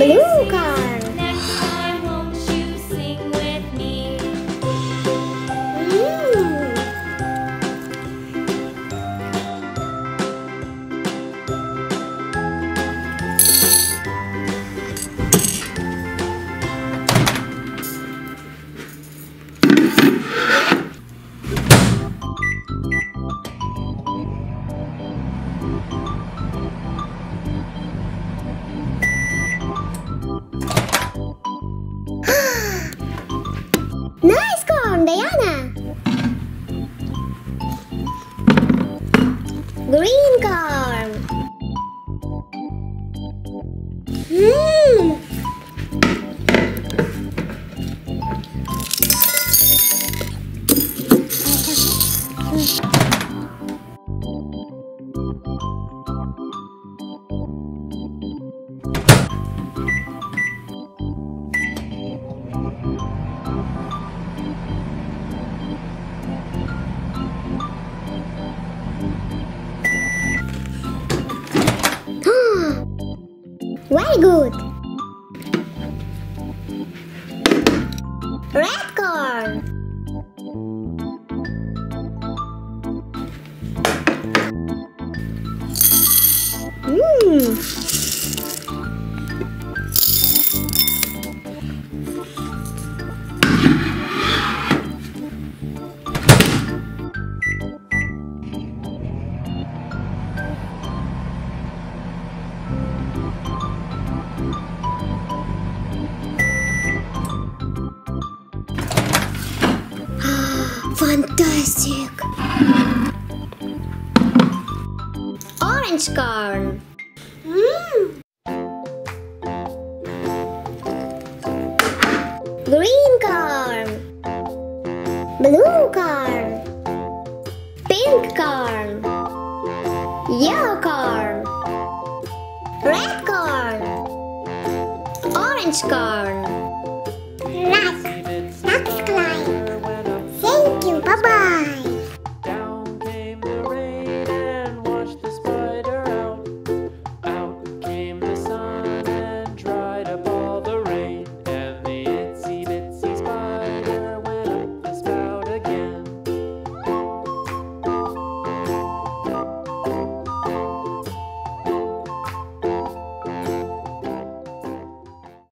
ブルー。Green corn. Mmm, Very good. Red corn. Mmm. Fantastic! Orange corn. Mm. Green corn. Blue corn. Pink corn. Yellow corn. Red corn. Orange corn.